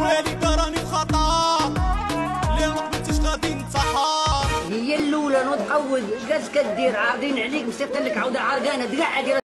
ولادي كراني خطا اللي ما قبلتش غادي نتحار هي الأولى نوض قود جالس كدير عارضين عليك مسيت لك عاود عرقانة تقعد